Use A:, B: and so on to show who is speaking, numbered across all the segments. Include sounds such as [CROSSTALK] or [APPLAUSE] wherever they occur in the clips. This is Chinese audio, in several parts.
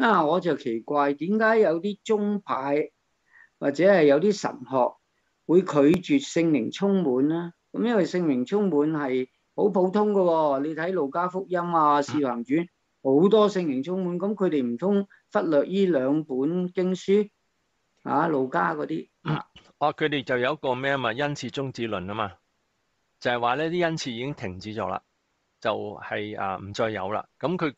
A: 啊，我就奇怪點解有啲宗派或者係有啲神學會拒絕聖靈充滿呢？咁因為聖靈充滿係好普通噶喎，你睇路加福音啊、使徒行傳好多聖靈充滿，咁佢哋唔通忽略呢兩本經書啊？路加嗰啲
B: 哦，佢哋就有一個咩啊嘛，恩賜終止論啊嘛，就係話呢啲恩賜已經停止咗啦，就係啊唔再有啦。咁佢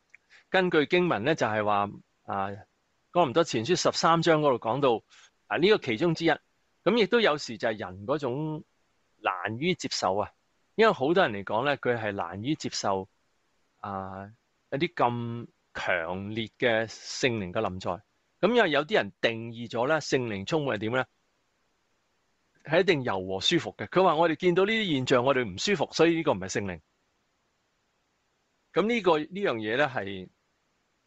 B: 根據經文咧就係話啊，哥林多前書十三章嗰度講到啊呢個其中之一，咁亦都有時就係人嗰種難於接受啊，因為好多人嚟講咧，佢係難於接受啊一啲咁強烈嘅聖靈嘅臨在。咁因為有啲人定義咗咧聖靈充滿係點咧？係一定柔和舒服嘅。佢話我哋見到呢啲現象，我哋唔舒服，所以呢個唔係聖靈。咁呢個呢樣嘢咧係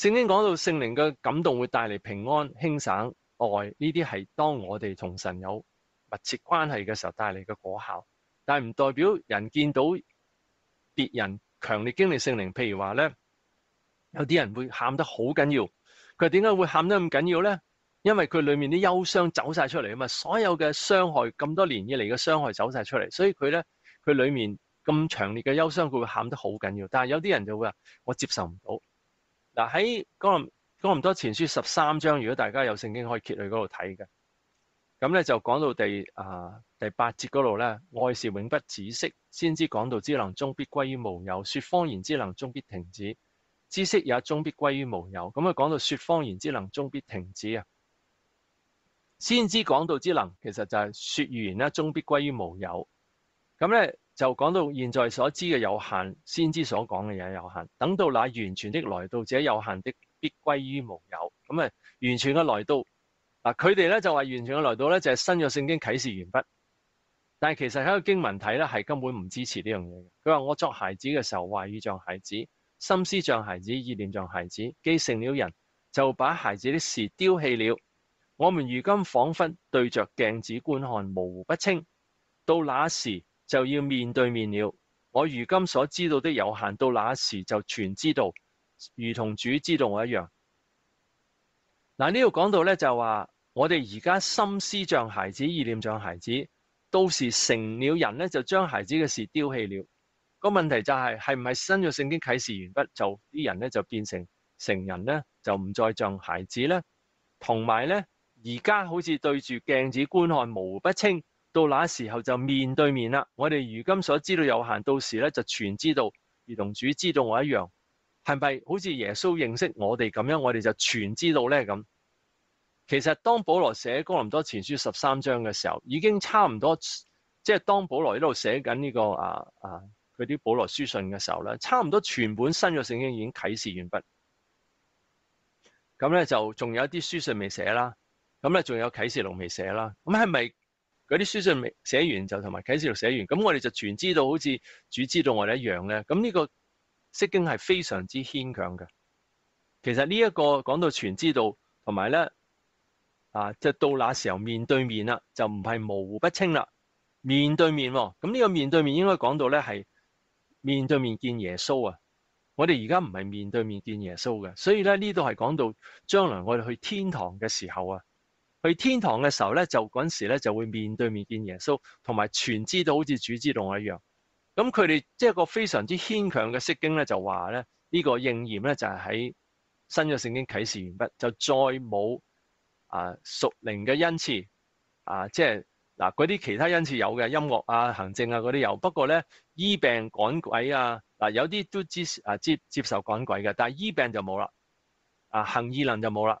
B: 聖經講到聖靈嘅感動會帶嚟平安、輕省、愛，呢啲係當我哋同神有密切關係嘅時候帶嚟嘅果效。但系唔代表人見到別人強烈經歷聖靈，譬如話咧，有啲人會喊得好緊要。佢點解會喊得咁緊要咧？因為佢裏面啲憂傷走晒出嚟啊嘛，所有嘅傷害咁多年以嚟嘅傷害走晒出嚟，所以佢咧佢裏面咁強烈嘅憂傷，佢會喊得好緊要。但系有啲人就會話我接受唔到。嗱，喺哥林哥林多前書十三章，如果大家有聖經可以揭去嗰度睇嘅，咁咧就講到第啊第八節嗰度咧，愛是永不止息，先知講道之能終必歸於無有，說方言之能終必停止，知識也終必歸於無有。咁啊講到說方言之能終必停止啊。先知講道之能，其實就係說預言咧，終必歸於無有。咁咧就講到現在所知嘅有限，先知所講嘅嘢有限。等到那完全的來到，這有限的必歸於無有。咁啊，完全嘅來到嗱，佢哋咧就話完全嘅來到咧就係新約聖經啟示完畢。但係其實喺個經文睇咧係根本唔支持呢樣嘢嘅。佢話我作孩子嘅時候，話語像孩子，心思像孩子，意念像孩子。既成了人，就把孩子的事丟棄了。我們如今仿佛對着鏡子觀看，模糊不清。到那時就要面對面了。我如今所知道的有限，到那時就全知道，如同主知道我一樣。嗱，呢度講到咧就話，我哋而家心思像孩子，意念像孩子，到時成了人咧，就將孩子嘅事丟棄了。個問題就係係唔係新約聖經啟示完毕，就啲人咧就變成成人咧，就唔再像孩子咧，同埋咧。而家好似對住鏡子觀看，模糊不清。到那時候就面對面啦。我哋如今所知道有限，到時咧就全知道，如同主知道我一樣。係咪好似耶穌認識我哋咁樣，我哋就全知道咧？咁其實當保羅寫哥林多前書十三章嘅時候，已經差唔多，即係當保羅喺度寫緊呢個啊啊佢啲保羅書信嘅時候咧，差唔多全本新約聖經已經啟示完畢。咁咧就仲有一啲書信未寫啦。咁咧仲有啟示錄未寫啦，咁係咪嗰啲書信未寫完就同埋啟示錄寫完，咁我哋就全知道好似主知道我哋一樣咧？咁呢個釋經係非常之牽強嘅。其實呢一個講到全知道，同埋咧啊，即係到那時候面對面啦，就唔係模糊不清啦，面對面喎。咁呢個面對面應該講到咧係面對面見耶穌啊。我哋而家唔係面對面見耶穌嘅，所以咧呢度係講到將來我哋去天堂嘅時候啊。去天堂嘅時候咧，就嗰陣時咧就會面對面見耶穌，同埋全知道好似主知道我一樣。咁佢哋即係個非常之牽強嘅釋經咧，就話咧呢個應驗咧就係喺新約聖經啟示完畢，就再冇啊屬靈嘅恩賜啊，即係嗱嗰啲其他恩賜有嘅音樂啊、行政啊嗰啲有，不過咧醫病趕鬼啊嗱有啲都接啊接接受趕鬼嘅，但係醫病就冇啦，啊行異能就冇啦。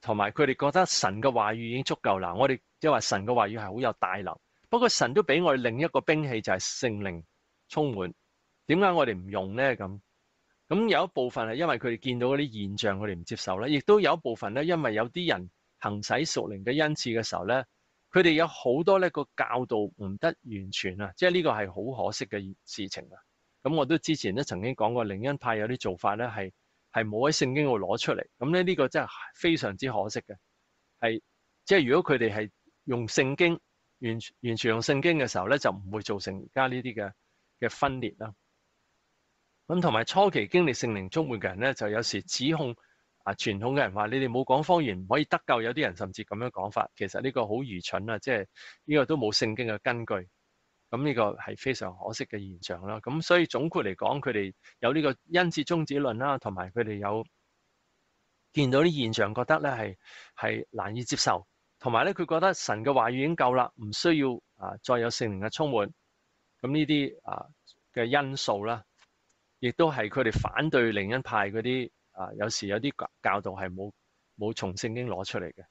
B: 同埋佢哋覺得神嘅話語已經足夠啦，我哋即係話神嘅話語係好有大能。不過神都俾我哋另一個兵器就係聖靈充滿。點解我哋唔用咧？咁咁有一部分係因為佢哋見到嗰啲現象，佢哋唔接受咧。亦都有一部分咧，因為有啲人行使屬靈嘅恩賜嘅時候咧，佢哋有好多咧個教導唔得完全啊，即係呢個係好可惜嘅事情啊。咁我都之前都曾經講過，靈恩派有啲做法咧係。係冇喺聖經度攞出嚟，咁咧呢個真係非常之可惜嘅。係即係如果佢哋係用聖經完完全用聖經嘅時候咧，就唔會造成而家呢啲嘅嘅分裂啦。咁同埋初期經歷聖靈充滿嘅人咧，就有時指控啊傳統嘅人話：你哋冇講方言唔可以得救。有啲人甚至咁樣講法，其實呢個好愚蠢啊！即係呢個都冇聖經嘅根據。咁呢個係非常可惜嘅現象啦。咁所以總括嚟講，佢哋有呢個恩賜終止論啦，同埋佢哋有見到啲現象，覺得咧係係難以接受，同埋咧佢覺得神嘅話語已經夠啦，唔需要啊再有聖靈嘅充滿。咁呢啲啊嘅因素啦，亦都係佢哋反對靈恩派嗰啲啊，有時有啲教導係冇冇從聖經攞出嚟嘅。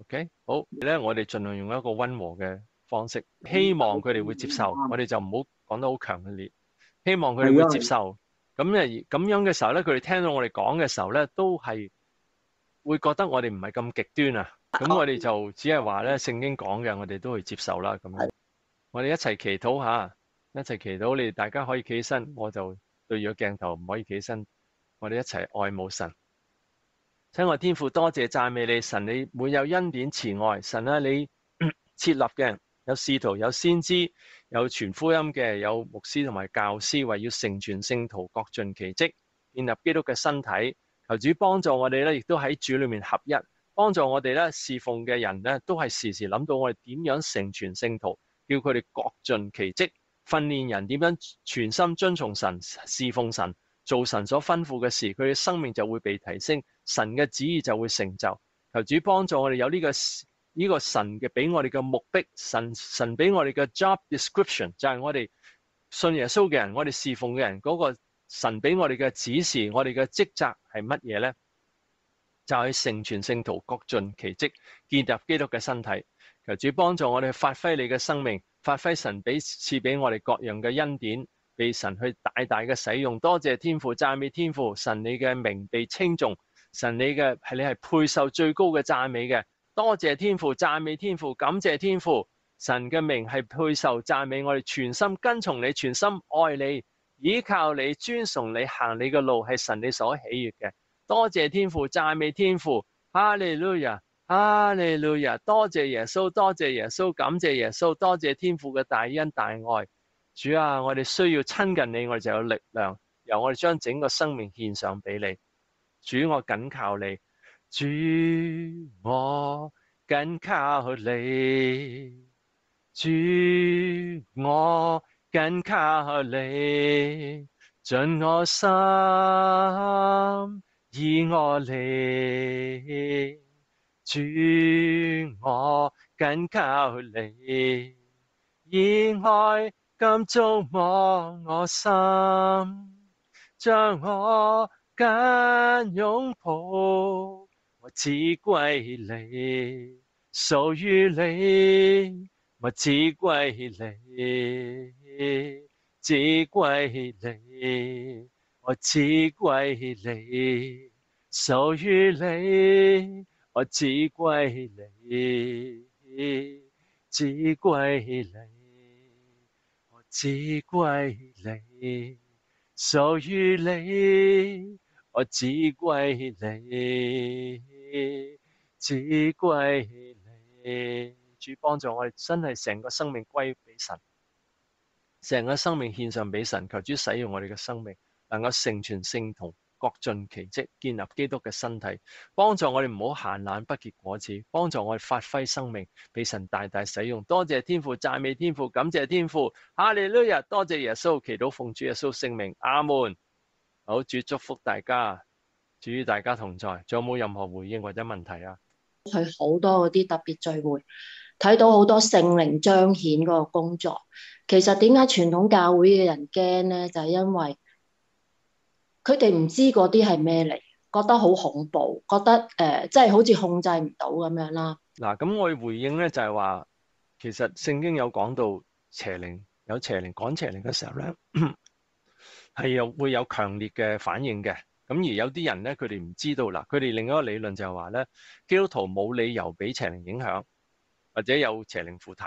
B: OK，好咧，我哋盡量用一個溫和嘅方式，希望佢哋會接受，我哋就唔好講得好強烈。希望佢哋會接受，咁誒咁樣嘅時候咧，佢哋聽到我哋講嘅時候咧，都係會覺得我哋唔係咁極端啊。咁我哋就只係話咧，聖經講嘅，我哋都會接受啦。咁樣，我哋一齊祈禱下，一齊祈禱。你哋大家可以企起身，我就對住個鏡頭唔可以企起身。我哋一齊愛慕神，親愛天父，多謝讚美你，神你滿有恩典慈愛，神啊，你 [CLEARS THROAT] 設立嘅。有使徒，有先知，有傳福音嘅，有牧師同埋教師，為要成全聖徒，各盡其職，建立基督嘅身體。求主幫助我哋咧，亦都喺主裏面合一，幫助我哋咧侍奉嘅人咧，都係時時諗到我哋點樣成全聖徒，叫佢哋各盡其職，訓練人點樣全心遵從神、侍奉神、做神所吩咐嘅事，佢嘅生命就會被提升，神嘅旨意就會成就。求主幫助我哋有呢個。呢個神嘅俾我哋嘅目的，神神俾我哋嘅 job description 就係我哋信耶穌嘅人，我哋侍奉嘅人嗰個神俾我哋嘅指示，我哋嘅職責係乜嘢咧？就係成全聖徒，各盡其職，建立基督嘅身體。求主幫助我哋發揮你嘅生命，發揮神俾賜俾我哋各樣嘅恩典，被神去大大嘅使用。多謝天父，讚美天父，神你嘅名被稱重，神你嘅係你係配受最高嘅讚美嘅。多謝天父，讚美天父，感謝天父，神嘅名係配受讚美。我哋全心跟從你，全心愛你，依靠你，尊崇你，行你嘅路係神你所喜悅嘅。多謝天父，讚美天父，哈利路亞，哈利路亞。多謝耶穌，多謝耶穌，感謝耶穌，多謝天父嘅大恩大愛。主啊，我哋需要親近你，我哋就有力量，由我哋將整個生命獻上俾你。主，我緊靠你。主，我緊靠你，主，我緊靠你，盡我心以我你，主，我緊靠你，以愛感觸摸我心，將我緊擁抱。我只歸你，屬於你，我只歸你，只歸你，我只歸你，屬於你，我只歸你，只歸你，我只歸你，屬於你，我只歸你。只歸你，主幫助我哋，真係成個生命歸俾神，成個生命獻上俾神，求主使用我哋嘅生命，能夠成全圣同，各盡其職，建立基督嘅身體，幫助我哋唔好閒懶不結果子，幫助我哋發揮生命，俾神大大使用。多謝天父，讚美天父，感謝天父，哈利路亞！多謝耶穌，祈禱奉主耶穌聖名，阿門。好，主祝福大家，主與大家同在。仲有冇任何回应或者问题啊？
C: 去好多嗰啲特别聚会，睇到好多圣灵彰显嗰個工作。其实点解传统教会嘅人惊咧？就係因为佢哋唔知嗰啲系咩嚟，觉得好恐怖，觉得诶，即係好似控制唔到咁样啦。
B: 嗱，咁我哋回应咧就係話，其实圣经有讲到邪灵，有邪灵讲邪灵嘅时候咧，係有會有強烈嘅反應嘅。咁而有啲人咧，佢哋唔知道啦。佢哋另一個理論就係話咧，基督徒冇理由俾邪靈影響，或者有邪靈附體。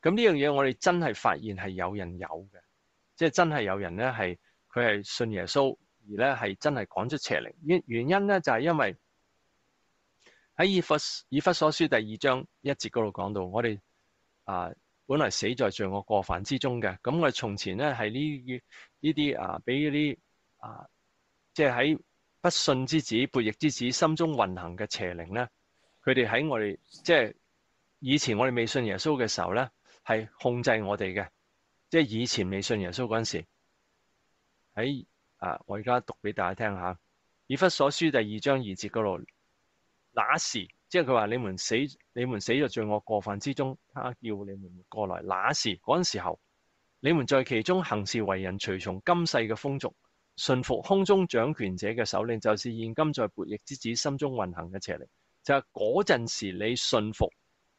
B: 咁呢樣嘢我哋真係發現係有人有嘅，即係真係有人咧係佢係信耶穌，而咧係真係講出邪靈。原原因咧就係因為喺以弗以弗所書第二章一節嗰度講到，我哋啊本來死在罪惡過犯之中嘅，咁我哋從前咧係呢呢啲啊俾啲啊。即係喺不信之子、悖逆之子心中運行嘅邪靈咧，佢哋喺我哋即係以前我哋未信耶穌嘅時候咧，係控制我哋嘅。即係以前未信耶穌嗰陣時，喺啊，我而家讀俾大家聽下《以弗所書》第二章二節嗰度，那時即係佢話你們死，你们死咗罪惡過犯之中，他叫你們過來。那時嗰陣時候，你們在其中行事為人，隨從今世嘅風俗。順服空中掌權者嘅首領，就是現今在悖逆之子心中運行嘅邪靈。就係嗰陣時，你順服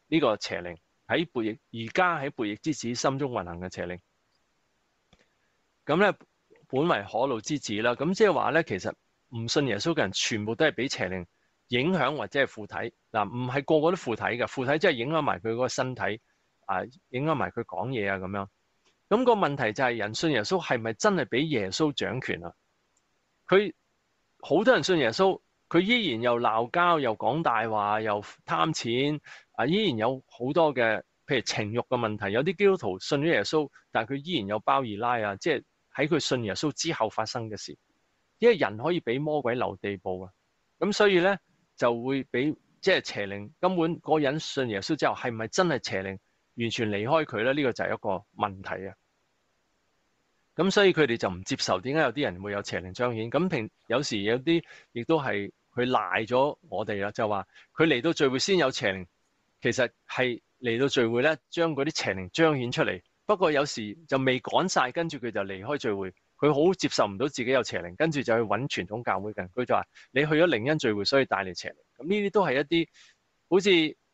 B: 呢個邪靈喺悖逆，而家喺悖逆之子心中運行嘅邪靈。咁咧，本為可怒之子啦。咁即係話咧，其實唔信耶穌嘅人，全部都係俾邪靈影響或者係附體。嗱，唔係個個都附體嘅，附體即係影響埋佢嗰個身體，啊，影響埋佢講嘢啊，咁樣。咁個問題就係人信耶穌係咪真係俾耶穌掌權啊？佢好多人信耶穌，佢依然又鬧交，又講大話，又貪錢，啊，依然有好多嘅，譬如情慾嘅問題。有啲基督徒信咗耶穌，但係佢依然有包二奶啊，即係喺佢信耶穌之後發生嘅事。因為人可以俾魔鬼留地步啊，咁所以咧就會俾即係邪靈根本嗰個人信耶穌之後，係咪真係邪靈？完全離開佢咧，呢、個就係一個問題啊！咁所以佢哋就唔接受，點解有啲人會有邪靈彰顯？咁平有時有啲亦都係佢賴咗我哋啦，就話佢嚟到聚會先有邪靈，其實係嚟到聚會咧，將嗰啲邪靈彰顯出嚟。不過有時就未趕晒，跟住佢就離開聚會，佢好接受唔到自己有邪靈，跟住就去揾傳統教會嘅，佢就話：你去咗靈恩聚會，所以帶嚟邪靈。咁呢啲都係一啲好似〜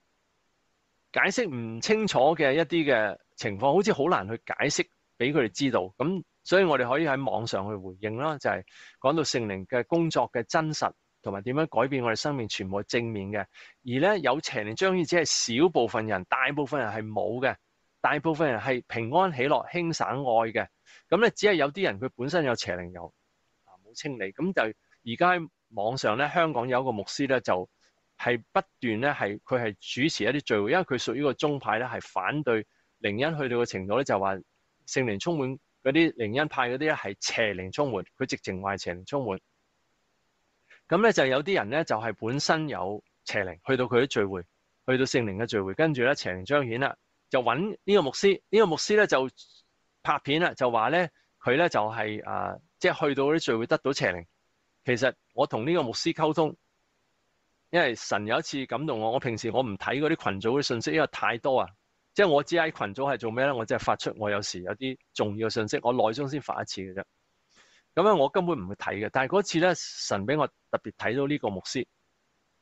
B: 解釋唔清楚嘅一啲嘅情況，好似好難去解釋俾佢哋知道。咁所以我哋可以喺網上去回應啦，就係講到聖靈嘅工作嘅真實，同埋點樣改變我哋生命，全部係正面嘅。而咧有邪靈彰顯只係少部分人，大部分人係冇嘅。大部分人係平安喜樂、輕省愛嘅。咁咧只係有啲人佢本身有邪靈有啊冇清理。咁就而家網上咧，香港有一個牧師咧就。係不斷咧，係佢係主持一啲聚會，因為佢屬於個宗派咧，係反對靈恩去到嘅程度咧，就話聖靈充滿嗰啲靈恩派嗰啲咧係邪靈充滿，佢直情話邪靈充滿。咁咧就有啲人咧就係本身有邪靈，去到佢啲聚會，去到聖靈嘅聚會，跟住咧邪靈彰顯啦，就揾呢個牧師，呢個牧師咧就拍片啦，就話咧佢咧就係啊，即係去到啲聚會得到邪靈。其實我同呢個牧師溝通。因為神有一次感動我，我平時我唔睇嗰啲群組嘅信息，因為太多啊。即系我知喺群組係做咩咧？我即係發出我有時有啲重要嘅信息，我內中先發一次嘅啫。咁樣我根本唔會睇嘅。但係嗰次咧，神俾我特別睇到呢個牧師。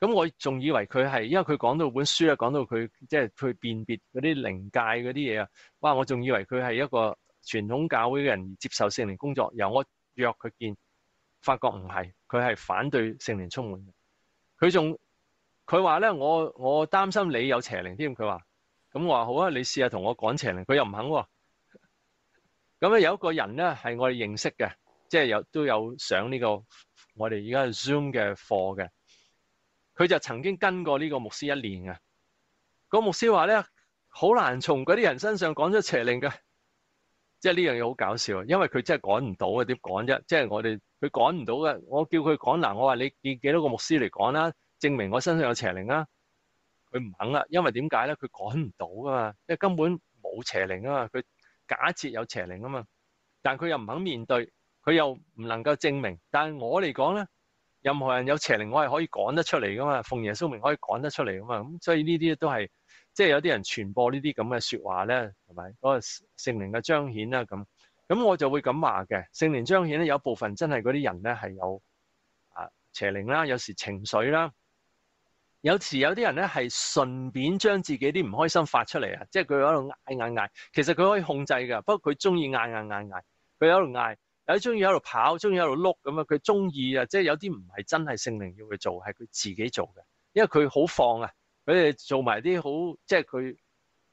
B: 咁我仲以為佢係，因為佢講到本書啊，講到佢即係去辨別嗰啲靈界嗰啲嘢啊。哇！我仲以為佢係一個傳統教會嘅人而接受聖靈工作。由我約佢見，發覺唔係，佢係反對聖靈充满嘅。佢仲。佢話咧，我我擔心你有邪靈添。佢話，咁我話好啊，你試下同我講邪靈。佢又唔肯喎。咁咧有一個人咧係我哋認識嘅，即係有都有上呢個我哋而家 Zoom 嘅課嘅。佢就曾經跟過呢個牧師一年嘅。個牧師話咧，好難從嗰啲人身上讲出邪靈嘅，即係呢樣嘢好搞笑！因為佢真係趕唔到啊，點趕啫？即係我哋佢趕唔到嘅，我叫佢趕嗱，我話你見幾多個牧師嚟趕啦，證明我身上有邪靈啊！佢唔肯啦，因為點解咧？佢趕唔到噶嘛，因為根本冇邪靈啊嘛，佢假設有邪靈啊嘛，但佢又唔肯面對，佢又唔能夠證明。但係我嚟講咧，任何人有邪靈，我係可以趕得出嚟噶嘛，奉耶穌名可以趕得出嚟噶嘛。咁所以呢啲都係即係有啲人傳播呢啲咁嘅説話咧，係咪嗰個聖靈嘅彰顯啦咁。咁我就會咁話嘅，聖靈彰顯咧有部分真係嗰啲人咧係有啊邪靈啦，有時情緒啦。有時有啲人咧係順便將自己啲唔開心發出嚟啊，即係佢喺度嗌嗌嗌，其實佢可以控制㗎，不過佢中意嗌嗌嗌嗌，佢喺度嗌，有啲中意喺度跑，中意喺度碌咁啊，佢中意啊，即係有啲唔係真係聖靈要佢做，係佢自己做嘅，因為佢好放啊，佢哋做埋啲好即係佢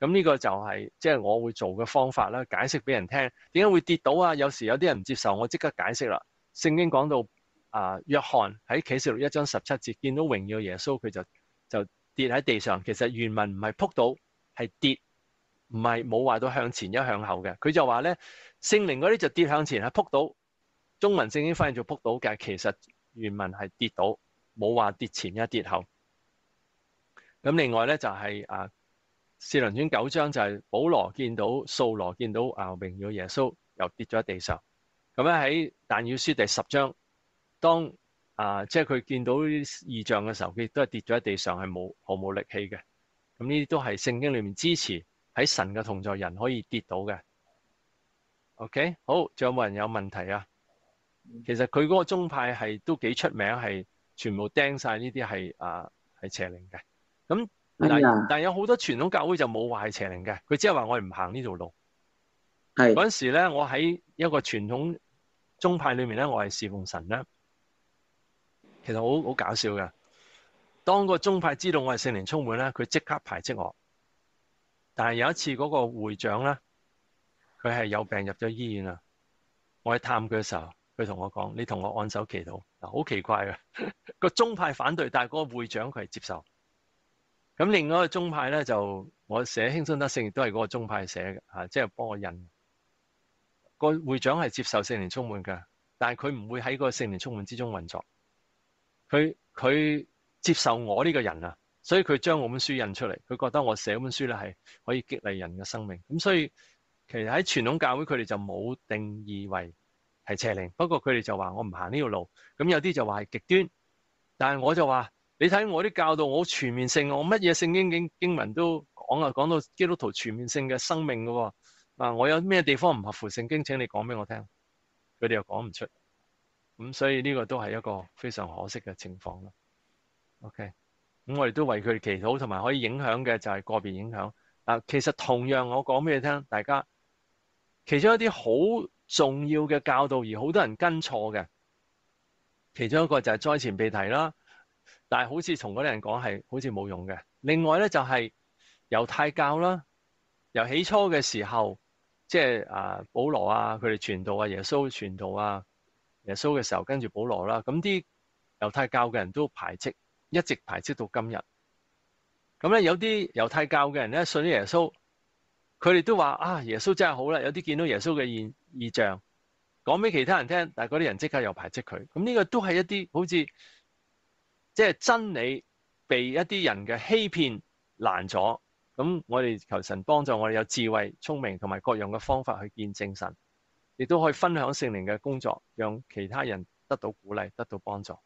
B: 咁呢個就係即係我會做嘅方法啦，解釋俾人聽點解會跌倒啊？有時有啲人唔接受，我即刻解釋啦。聖經講到。啊，約翰喺啟示錄一章十七節見到榮耀耶穌，佢就就跌喺地上。其實原文唔係撲倒，係跌，唔係冇話到向前一向後嘅。佢就話咧，聖靈嗰啲就跌向前係撲倒。中文聖經翻譯做撲倒嘅，其實原文係跌倒，冇話跌前一跌後。咁另外咧就係、啊，《使徒行傳》九章就係保羅見到掃羅見到啊榮耀耶穌又跌咗喺地上。咁咧喺但以理書第十章。當啊，即係佢見到啲異象嘅時候，佢亦都係跌咗喺地上，係冇毫無力氣嘅。咁呢啲都係聖經裏面支持喺神嘅同在人可以跌到嘅。OK，好，仲有冇人有問題啊？其實佢嗰個宗派係都幾出名，係全部釘晒呢啲係啊係邪靈嘅。咁但係但係有好多傳統教會就冇話係邪靈嘅，佢只係話我哋唔行呢條路。係嗰陣時咧，我喺一個傳統宗派裏面咧，我係侍奉神咧。其實好好搞笑嘅，當個宗派知道我係聖靈充滿咧，佢即刻排斥我。但係有一次嗰個會長咧，佢係有病入咗醫院啊。我去探佢嘅時候，佢同我講：你同我按手祈禱。嗱，好奇怪嘅，[LAUGHS] 個宗派反對，但係嗰個會長佢係接受。咁另外一個宗派咧，就我寫輕鬆得勝，亦都係嗰個宗派寫嘅吓，即係幫我印。個會長係接受聖靈充滿嘅，但係佢唔會喺個聖靈充滿之中運作。佢佢接受我呢個人啊，所以佢將我本書印出嚟。佢覺得我寫本書咧係可以激勵人嘅生命。咁所以其實喺傳統教會，佢哋就冇定義為係邪靈。不過佢哋就話我唔行呢條路。咁有啲就話係極端，但係我就話你睇我啲教導，我好全面性，我乜嘢聖經經經文都講啊，講到基督徒全面性嘅生命㗎喎。我有咩地方唔合乎聖經？請你講俾我聽。佢哋又講唔出。咁所以呢個都係一個非常可惜嘅情況咯。OK，咁我哋都為佢哋祈禱，同埋可以影響嘅就係個別影響。嗱，其實同樣我講俾你聽，大家其中一啲好重要嘅教導，而好多人跟錯嘅，其中一個就係災前被提啦。但係好似同嗰啲人講係好似冇用嘅。另外咧就係猶太教啦，由起初嘅時候，即係啊保羅啊，佢哋傳道啊，耶穌傳道啊。耶穌嘅時候跟住保羅啦，咁啲猶太教嘅人都排斥，一直排斥到今日。咁咧有啲猶太教嘅人咧信咗耶穌，佢哋都話啊耶穌真係好啦，有啲見到耶穌嘅現異象，講俾其他人聽，但係嗰啲人即刻又排斥佢。咁呢個都係一啲好似即係真理被一啲人嘅欺騙難咗。咁我哋求神幫助我哋有智慧、聰明同埋各樣嘅方法去見證神。亦都可以分享聖靈嘅工作，讓其他人得到鼓勵，得到幫助。